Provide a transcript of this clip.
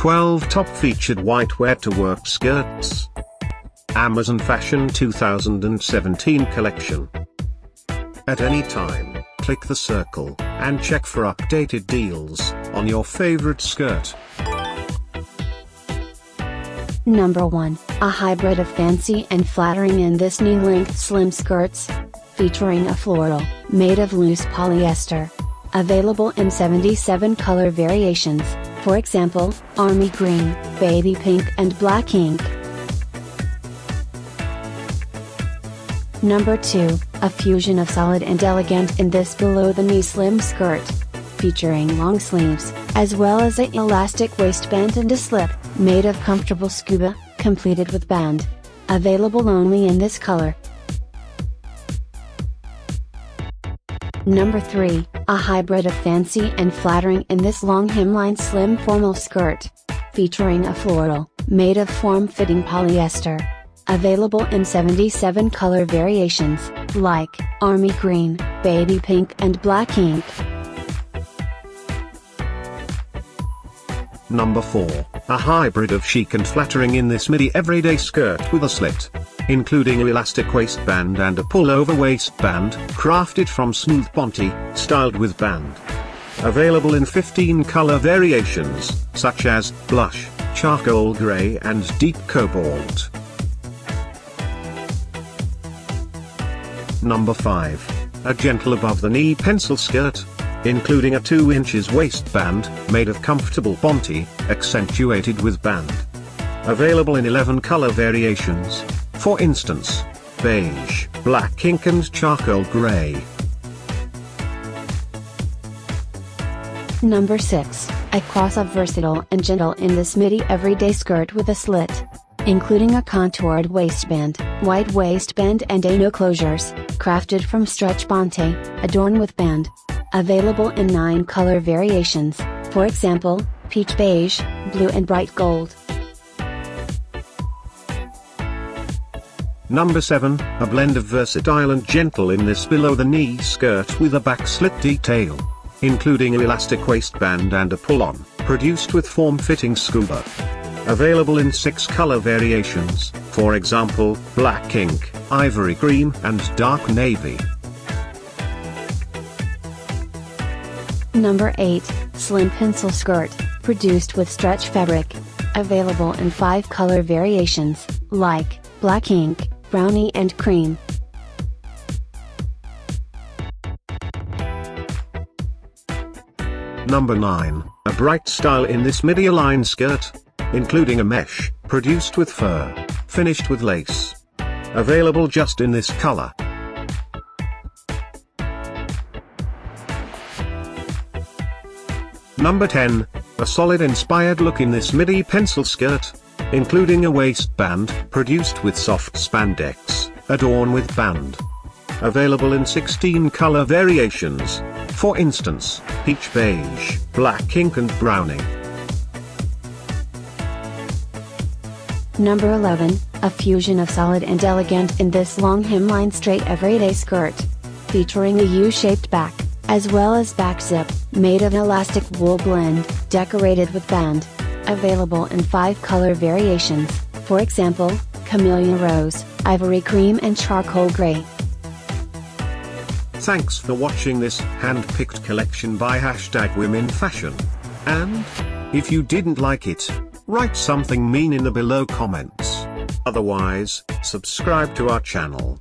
12 top featured white wear to work skirts. Amazon Fashion 2017 collection. At any time, click the circle, and check for updated deals, on your favorite skirt. Number 1, a hybrid of fancy and flattering in this knee-length slim skirts. Featuring a floral, made of loose polyester. Available in 77 color variations, for example, army green, baby pink and black ink. Number 2, a fusion of solid and elegant in this below the knee slim skirt. Featuring long sleeves, as well as an elastic waistband and a slip, made of comfortable scuba, completed with band. Available only in this color. Number 3, a hybrid of fancy and flattering in this long hemline slim formal skirt. Featuring a floral, made of form-fitting polyester. Available in 77 color variations, like, army green, baby pink and black ink. Number 4, a hybrid of chic and flattering in this midi everyday skirt with a slit. Including an elastic waistband and a pullover waistband, crafted from smooth ponte, styled with band. Available in 15 color variations, such as, blush, charcoal gray and deep cobalt. Number 5. A gentle above the knee pencil skirt, including a 2 inches waistband, made of comfortable ponte, accentuated with band. Available in 11 color variations, for instance, beige, black ink and charcoal gray. Number 6, a cross of versatile and gentle in this midi everyday skirt with a slit. Including a contoured waistband, white waistband and a no closures, crafted from stretch ponte, adorned with band. Available in 9 color variations, for example, peach beige, blue and bright gold. Number 7, a blend of versatile and gentle in this below the knee skirt with a back slit detail. Including an elastic waistband and a pull-on, produced with form-fitting scuba. Available in 6 color variations, for example, black ink, ivory cream and dark navy. Number 8, Slim Pencil Skirt, produced with stretch fabric. Available in 5 color variations, like, black ink, brownie and cream. Number 9, a bright style in this midi-A-line skirt. Including a mesh, produced with fur, finished with lace. Available just in this color. Number 10, a solid inspired look in this midi pencil skirt. Including a waistband, produced with soft spandex, adorned with band. Available in 16 color variations, for instance, peach beige, black ink and browning. Number 11, a fusion of solid and elegant in this long hemline straight everyday skirt. Featuring a U-shaped back, as well as back zip, made of elastic wool blend, decorated with band. Available in 5 color variations, for example, camellia rose, ivory cream and charcoal gray. Thanks for watching this hand-picked collection by hashtag women fashion. And, if you didn't like it, write something mean in the below comments. Otherwise, subscribe to our channel.